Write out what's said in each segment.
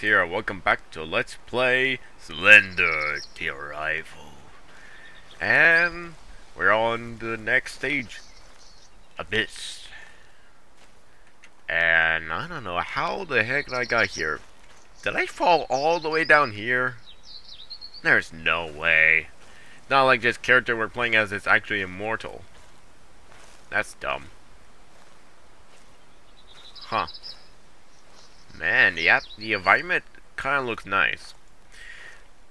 Here, welcome back to Let's Play Slender the Arrival. And we're on the next stage, Abyss. And I don't know how the heck I got here. Did I fall all the way down here? There's no way. Not like this character we're playing as is actually immortal. That's dumb. Huh. Man, the app, the environment kind of looks nice.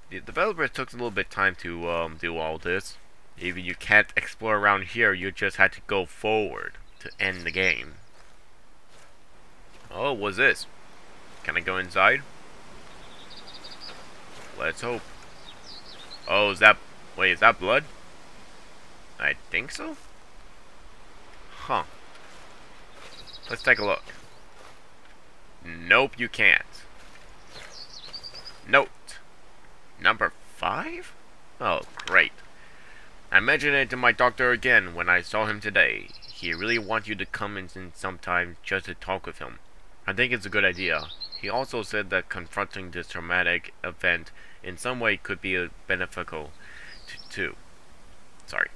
The developers took a little bit of time to um, do all this. Even you can't explore around here, you just had to go forward to end the game. Oh, what's this? Can I go inside? Let's hope. Oh, is that... Wait, is that blood? I think so? Huh. Let's take a look. Nope, you can't. Note. Number five? Oh, great. I mentioned it to my doctor again when I saw him today. He really wants you to come in sometime just to talk with him. I think it's a good idea. He also said that confronting this traumatic event in some way could be beneficial too. Sorry.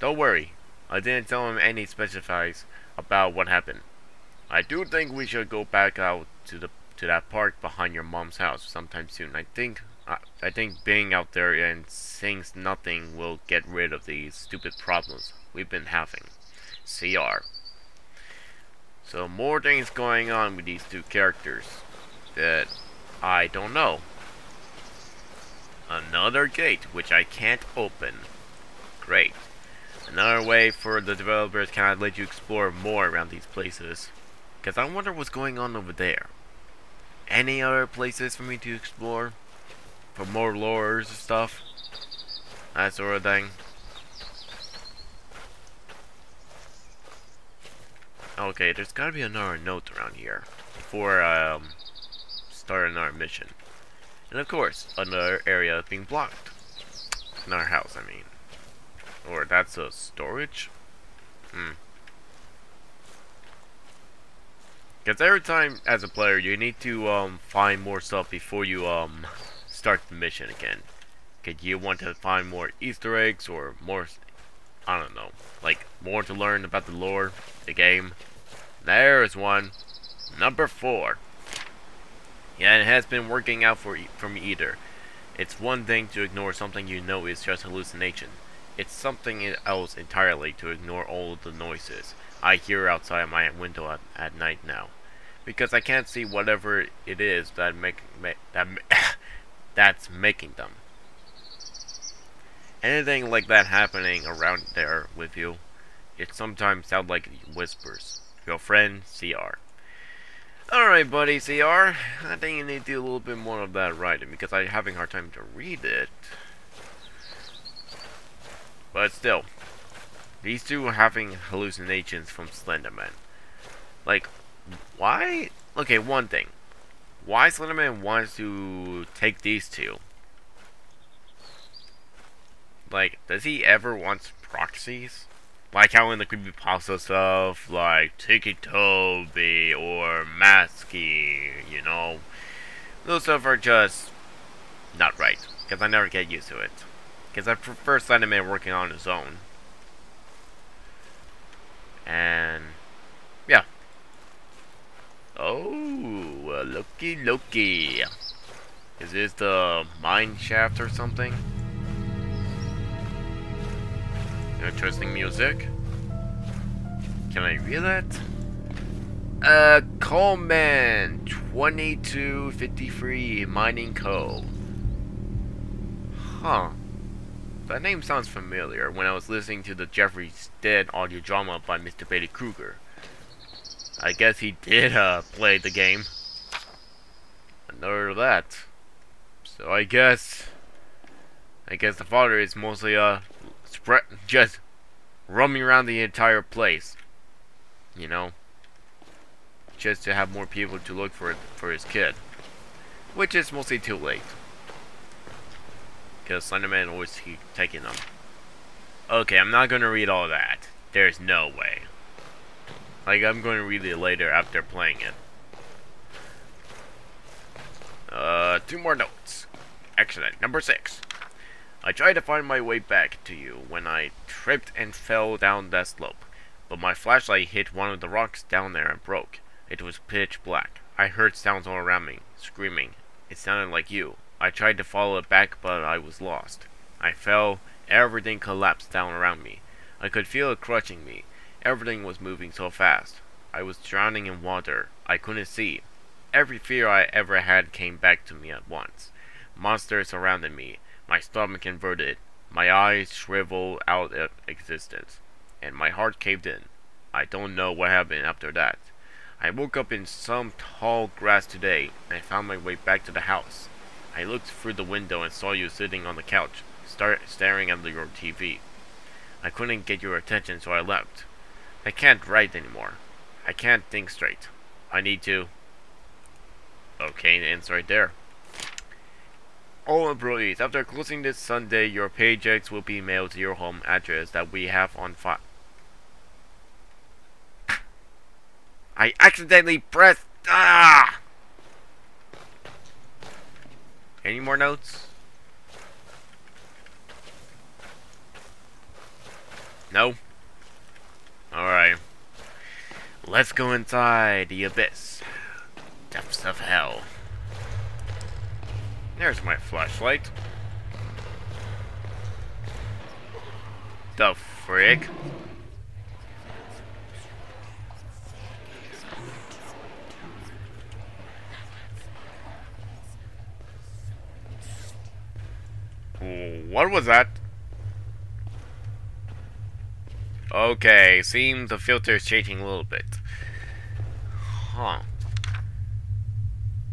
Don't worry. I didn't tell him any specifics about what happened. I do think we should go back out to the to that park behind your mom's house sometime soon. I think I, I think being out there and saying nothing will get rid of these stupid problems we've been having. CR. So more things going on with these two characters that I don't know. Another gate which I can't open. Great. Another way for the developers can I let you explore more around these places. Because I wonder what's going on over there. Any other places for me to explore? For more lores and stuff? That sort of thing. Okay, there's gotta be another note around here. Before I um, start another mission. And of course, another area being blocked. Another house, I mean. Or that's a storage? Hmm. Because every time, as a player, you need to um, find more stuff before you um, start the mission again. Because you want to find more Easter eggs or more, I don't know, like more to learn about the lore, the game. There's one. Number four. Yeah, it has been working out for, for me either. It's one thing to ignore something you know is just hallucination. It's something else entirely to ignore all of the noises I hear outside my window at, at night now because I can't see whatever it is that make, make that that's making them. Anything like that happening around there with you, it sometimes sounds like whispers. Your friend CR. Alright, buddy, CR. I think you need to do a little bit more of that writing because I'm having a hard time to read it. But still, these two are having hallucinations from Slenderman. Like, why? Okay, one thing. Why Slenderman wants to take these two? Like, does he ever want proxies? Like how in the creepypasta stuff, like Ticci Toby or Masky, you know? Those stuff are just not right. Because I never get used to it. Because I prefer Slenderman working on his own. And, yeah. Oh, looky looky. Is this the mine shaft or something? Interesting music. Can I read that? Uh, Coleman, 2253 Mining Co. Huh. That name sounds familiar when I was listening to the Jeffrey's Dead audio drama by Mr. Betty Kruger. I guess he did uh, play the game. Know that. So I guess, I guess the father is mostly uh, spread just roaming around the entire place. You know, just to have more people to look for for his kid, which is mostly too late. Because Slenderman always keep taking them. Okay, I'm not gonna read all that. There's no way. Like, I'm going to read it later after playing it. Uh, two more notes. Excellent. Number six. I tried to find my way back to you when I tripped and fell down that slope, but my flashlight hit one of the rocks down there and broke. It was pitch black. I heard sounds all around me, screaming. It sounded like you. I tried to follow it back, but I was lost. I fell. Everything collapsed down around me. I could feel it crushing me. Everything was moving so fast. I was drowning in water. I couldn't see. Every fear I ever had came back to me at once. Monsters surrounded me. My stomach inverted. My eyes shriveled out of existence. And my heart caved in. I don't know what happened after that. I woke up in some tall grass today and found my way back to the house. I looked through the window and saw you sitting on the couch, start staring at your TV. I couldn't get your attention, so I left. I can't write anymore. I can't think straight. I need to. Okay, the ends right there. All employees, after closing this Sunday, your paychecks will be mailed to your home address that we have on file. I accidentally pressed. Ah! Any more notes? No? Alright. Let's go inside the abyss. Depths of hell. There's my flashlight. The frig? What was that? Okay, seems the filter is changing a little bit. Huh.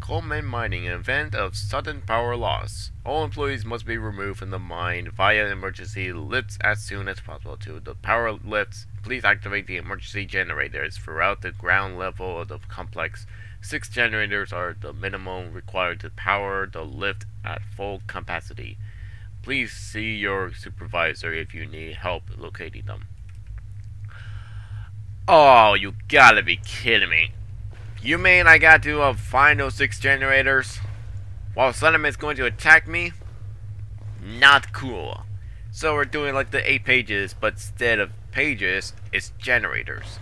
Coal mining, an event of sudden power loss. All employees must be removed from the mine via emergency lifts as soon as possible. To the power lifts, please activate the emergency generators throughout the ground level of the complex. Six generators are the minimum required to power the lift at full capacity. Please see your supervisor if you need help locating them. Oh, you gotta be kidding me. You mean I got to uh, find those six generators? While Slenderman's going to attack me? Not cool. So we're doing like the eight pages, but instead of pages, it's generators.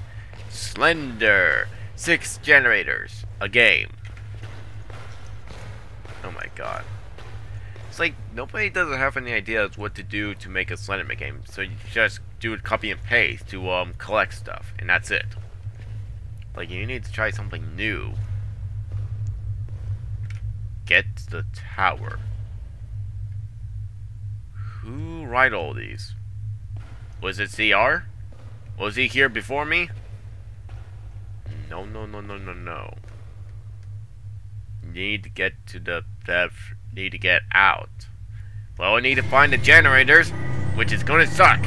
Slender. Six generators. A game. Oh my god. It's like, nobody doesn't have any ideas what to do to make a Slenderman game, so you just do copy and paste to um, collect stuff, and that's it. Like, you need to try something new. Get the tower. Who write all these? Was it CR? Was he here before me? No, no, no, no, no, no. Need to get to the depth. Need to get out. Well, I need to find the generators, which is gonna suck.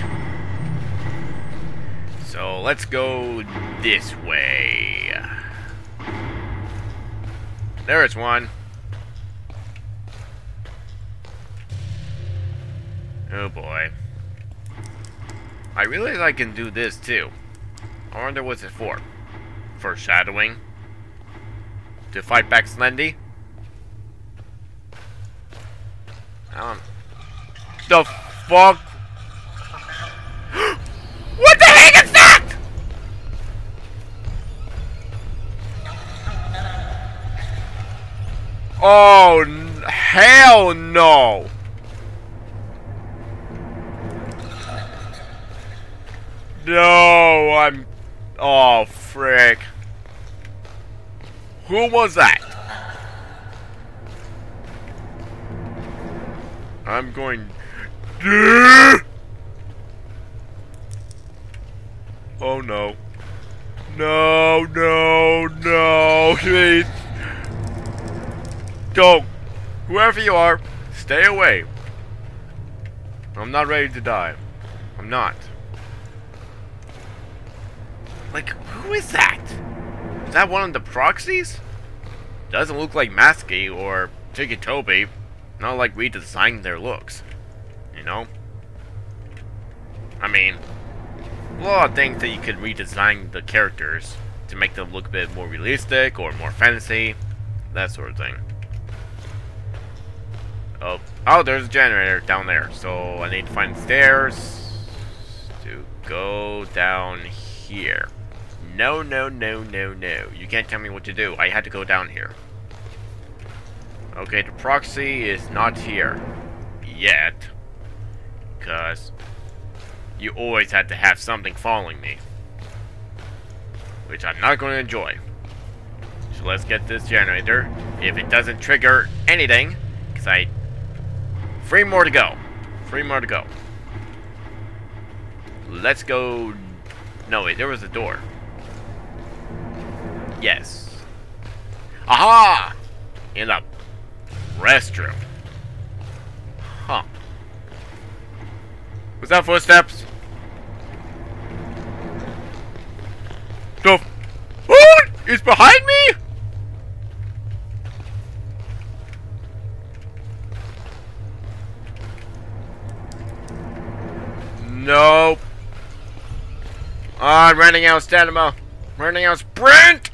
So let's go this way. There is one. Oh boy. I realize I can do this too. I wonder what's it for. Foreshadowing? To fight back Slendy? Um, the fuck what the heck is that? Oh, hell no! No, I'm... Oh, frick. Who was that? I'm going... Oh no. No, no, no, please. Don't. Whoever you are, stay away. I'm not ready to die. I'm not. Like, who is that? Is that one of the proxies? Doesn't look like Masky or Toby. Not like we designed their looks. You know? I mean, a lot of things that you could redesign the characters to make them look a bit more realistic or more fantasy. That sort of thing. Oh, oh, there's a generator down there. So I need to find stairs to go down here. No, no, no, no, no. You can't tell me what to do. I had to go down here. Okay, the proxy is not here. Yet. Because you always had to have something following me. Which I'm not going to enjoy. So let's get this generator. If it doesn't trigger anything, because I... Three more to go. Three more to go. Let's go... No, wait, there was a door. Yes. Aha! In the restroom. Huh. Was that footsteps? The... Oh! It's behind me? Nope. I'm running out of stamina. Running out of sprint!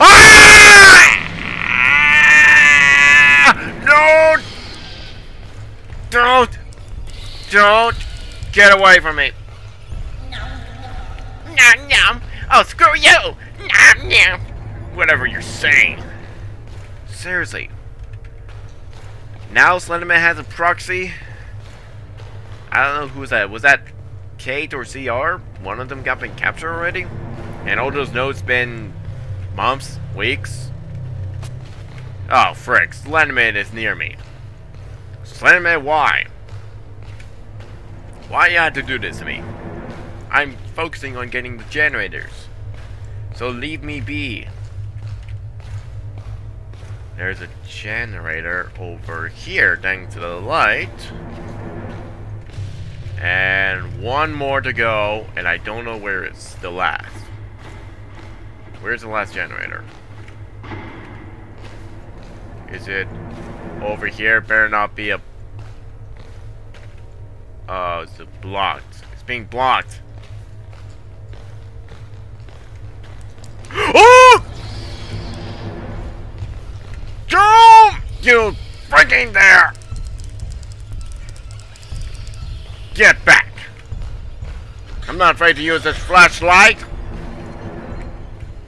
Ah! No! Don't! Don't! Get away from me! Nom nom! Oh, screw you! Nom nom! Whatever you're saying. Seriously. Now Slenderman has a proxy? I don't know who's that. Was that Kate or CR? One of them got been captured already? And all those notes been months, weeks? Oh, frick. Slenderman is near me. Slenderman, why? Why you had to do this to me? I'm focusing on getting the generators. So leave me be. There's a generator over here thanks to the light. And one more to go, and I don't know where it's the last. Where's the last generator? Is it over here? Better not be a... Oh, it's blocked. It's being blocked. Oh! Don't you freaking there! Get back! I'm not afraid to use this flashlight.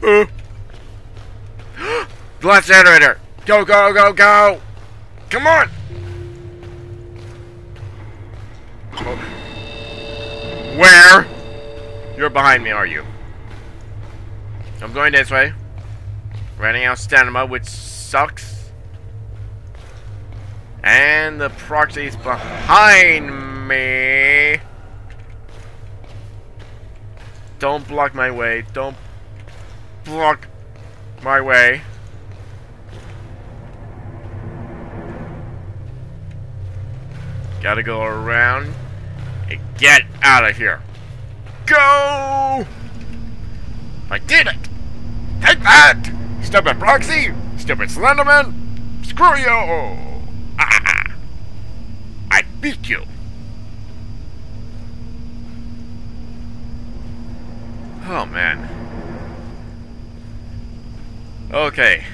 Uh. Glass generator! Go, go, go, go! Come on! Where? You're behind me, are you? I'm going this way. Running out stamina, which sucks. And the proxy's behind me. Don't block my way. Don't block my way. Gotta go around get out of here. Go! I did it! Take that! Stupid proxy! Stupid Slenderman! Screw you! Ah! I beat you! Oh, man. Okay.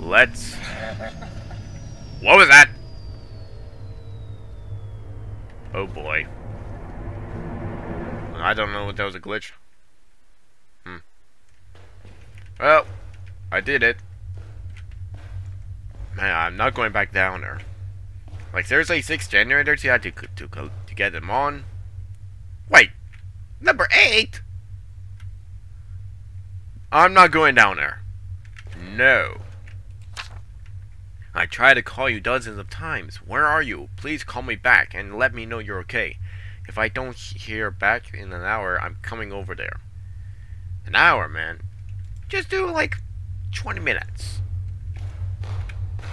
Let's... What was that? Oh boy. I don't know what that was a glitch. Hmm. Well, I did it. Man, I'm not going back down there. Like, seriously, six generators you had to, to, to get them on? Wait, number eight? I'm not going down there. No. I tried to call you dozens of times. Where are you? Please call me back and let me know you're okay. If I don't hear back in an hour, I'm coming over there. An hour, man. Just do like 20 minutes.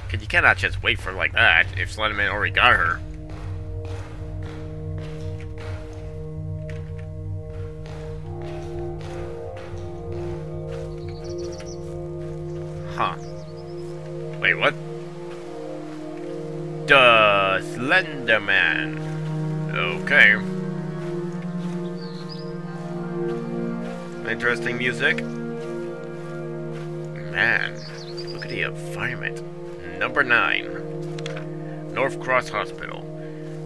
Cause you cannot just wait for like that if Slenderman already got her. Huh. Wait, what? The Slenderman. Okay. Interesting music. Man, look at the environment. Number 9. North Cross Hospital.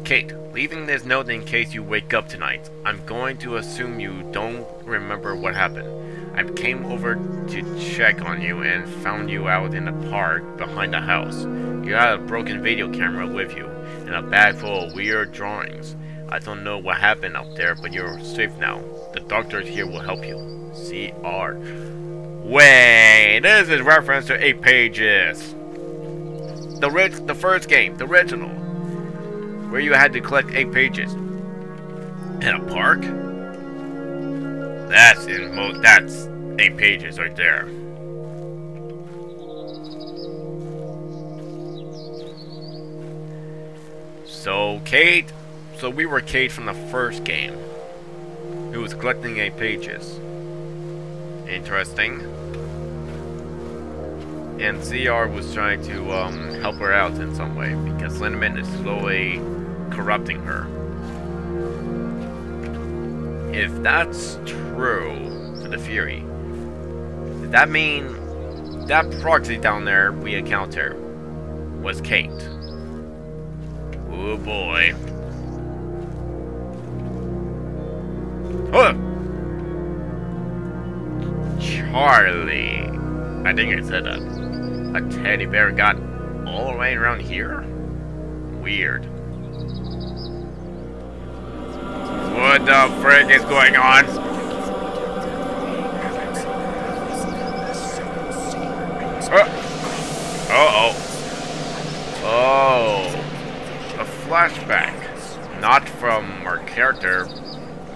Kate, leaving this note in case you wake up tonight. I'm going to assume you don't remember what happened. I came over to check on you and found you out in the park behind the house. You had a broken video camera with you and a bag full of weird drawings. I don't know what happened up there, but you're safe now. The doctors here will help you. CR. Wait, this is reference to 8 pages. The, ri- the first game, the original where you had to collect eight pages. In a park? That's in mo that's eight pages right there. So Kate, so we were Kate from the first game, who was collecting eight pages. Interesting. And CR was trying to um, help her out in some way because Slenderman is slowly corrupting her. If that's true to the Fury, does that mean that proxy down there we encounter was Kate? Oh boy. Charlie. I think I said that. A teddy bear got all the way around here? Weird. What the frick is going on? Uh, uh oh. Oh. A flashback. Not from our character.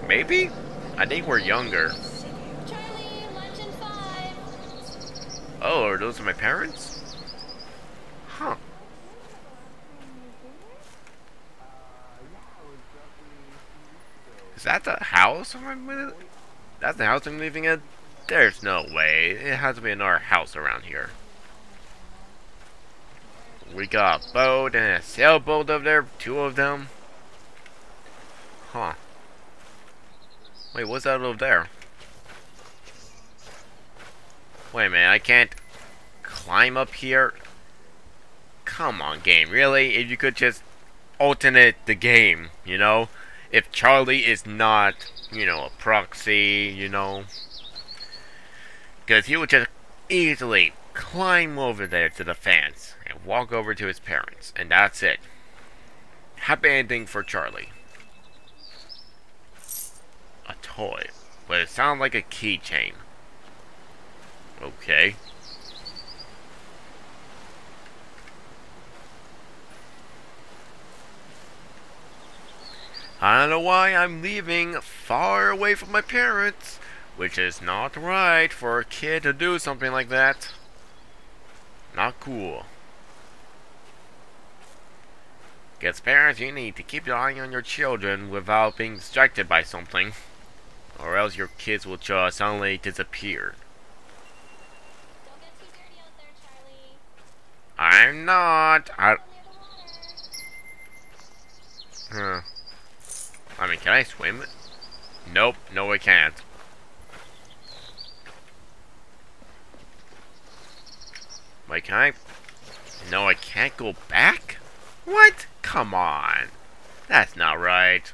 Maybe? I think we're younger. Oh, are those my parents? Huh. Is that the house I'm That's the house I'm living in? There's no way. It has to be another house around here. We got a boat and a sailboat over there. Two of them. Huh. Wait, what's that over there? Wait a minute, I can't climb up here? Come on, game. Really? If you could just alternate the game, you know? if Charlie is not, you know, a proxy, you know. Because he would just easily climb over there to the fence and walk over to his parents, and that's it. Happy ending for Charlie. A toy, but it sounds like a keychain. Okay. I don't know why I'm leaving far away from my parents, which is not right for a kid to do something like that. Not cool. As parents, you need to keep your eye on your children without being distracted by something, or else your kids will just suddenly disappear. There, I'm not. I. Huh. I mean, can I swim? Nope, no I can't. Wait, can I? No, I can't go back? What? Come on. That's not right.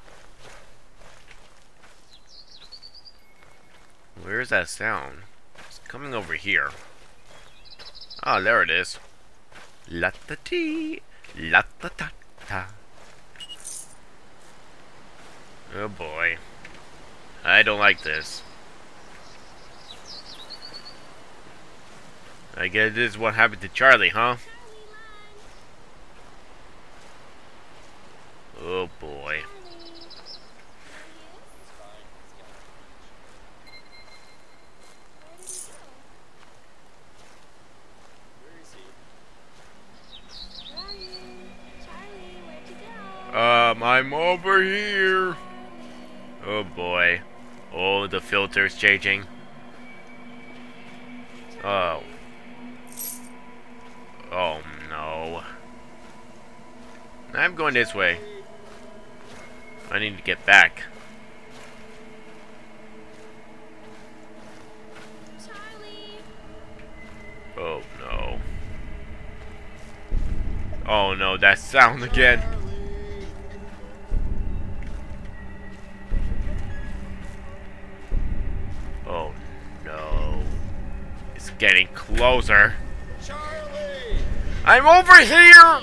Where's that sound? It's coming over here. Oh, there it is. La ta tee, la ta ta ta. Oh boy. I don't like this. I guess this is what happened to Charlie, huh? Oh boy. Um, I'm over here. Oh boy. Oh, the filter's changing. Oh. Oh no. I'm going this way. I need to get back. Oh no. Oh no, that sound again. Getting closer. Charlie! I'm over here!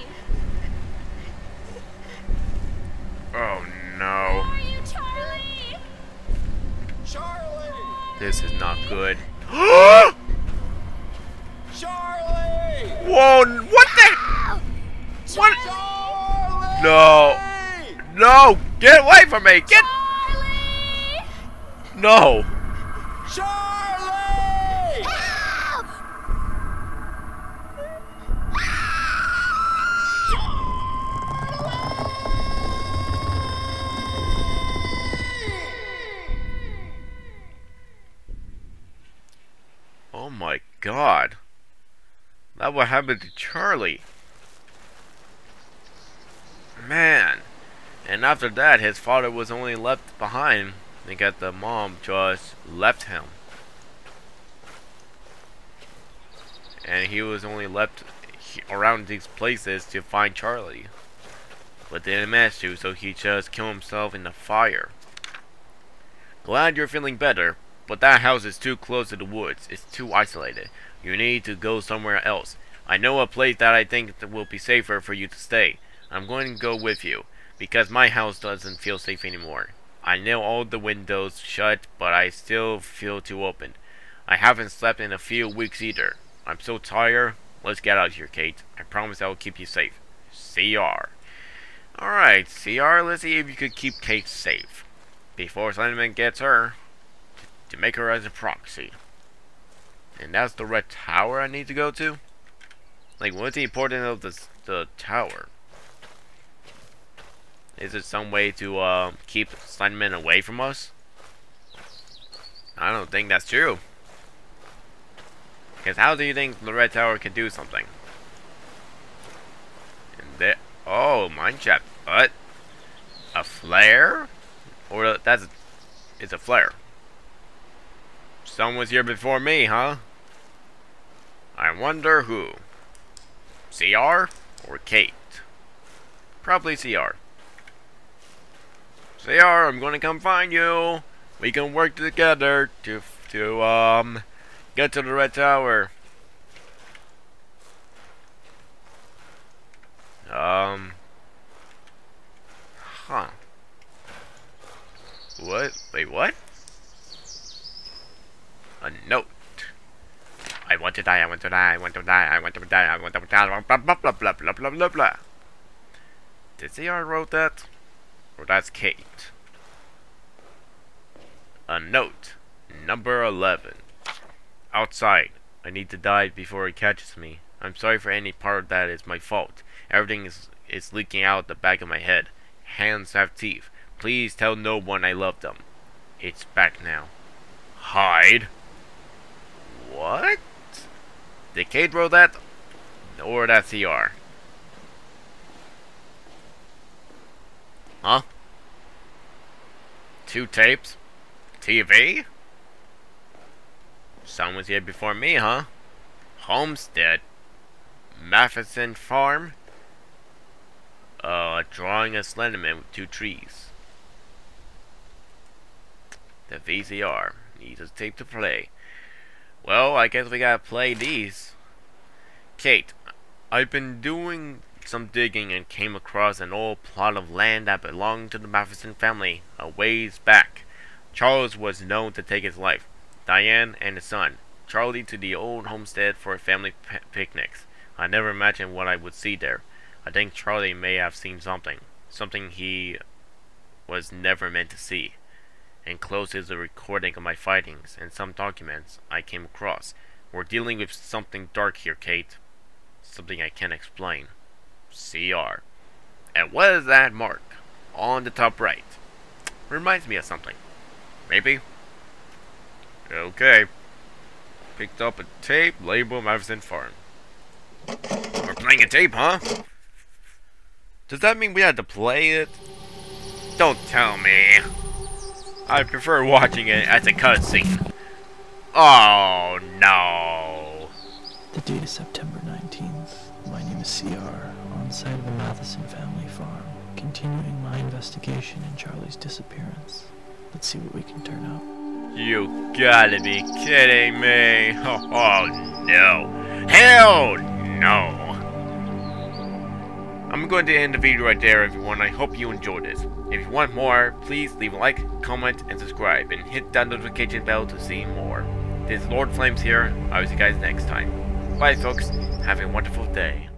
Oh no. Where are you, Charlie? Charlie! This is not good. Charlie! Whoa, what the? What? Charlie! No. No, get away from me! Get. Charlie! No! Charlie! God. That what happened to Charlie. Man. And after that, his father was only left behind because the mom just left him. And he was only left around these places to find Charlie. But didn't manage to, so he just killed himself in the fire. Glad you're feeling better, but that house is too close to the woods. It's too isolated. You need to go somewhere else. I know a place that I think will be safer for you to stay. I'm going to go with you, because my house doesn't feel safe anymore. I know all the windows shut, but I still feel too open. I haven't slept in a few weeks either. I'm so tired. Let's get out of here, Kate. I promise I will keep you safe. CR. Alright, CR, let's see if you could keep Kate safe. Before Slenderman gets her, to make her as a proxy. And that's the red tower I need to go to? Like, what's the importance of this, the tower? Is it some way to uh, keep Slenderman away from us? I don't think that's true. Because how do you think the red tower can do something? And there, oh, mine trap. What? A flare? Or that's it's a flare. Someone was here before me, huh? I wonder who. CR or Kate? Probably CR. CR, I'm gonna come find you. We can work together to to um get to the red tower. Um. Huh. What? Wait, what? A note. I want to die, I want to die, I want to die, I want to die, I want to die, blah blah blah blah blah blah blah blah. Did CR wrote that? Or that's Kate? A note. Number 11. Outside. I need to die before it catches me. I'm sorry for any part that is my fault. Everything is, is leaking out the back of my head. Hands have teeth. Please tell no one I love them. It's back now. Hide? What? Kate wrote that? Or that CR? Huh? Two tapes? TV? Someone's here before me, huh? Homestead. Matheson Farm. Uh, drawing a Slenderman with two trees. The VCR. Needs a tape to play. Well, I guess we gotta play these. Kate, I've been doing some digging and came across an old plot of land that belonged to the Matheson family a ways back. Charles was known to take his life. Diane and his son, Charlie, to the old homestead for family picnics. I never imagined what I would see there. I think Charlie may have seen something, something he was never meant to see. Enclosed is a recording of my fightings and some documents I came across. We're dealing with something dark here, Kate. Something I can't explain. CR. And what is that mark? On the top right. Reminds me of something. Maybe? Okay. Picked up a tape labeled Matheson Farm. We're playing a tape, huh? Does that mean we had to play it? Don't tell me. I prefer watching it as a cutscene. Oh no. The date is September 19th. My name is CR. On site of the Matheson family farm, continuing my investigation in Charlie's disappearance. Let's see what we can turn up. You gotta be kidding me. Oh, oh no. Hell no. I'm going to end the video right there, everyone. I hope you enjoyed this. If you want more, please leave a like, comment, and subscribe, and hit that notification bell to see more. This is Lord Flames here. I'll see you guys next time. Bye, folks. Have a wonderful day.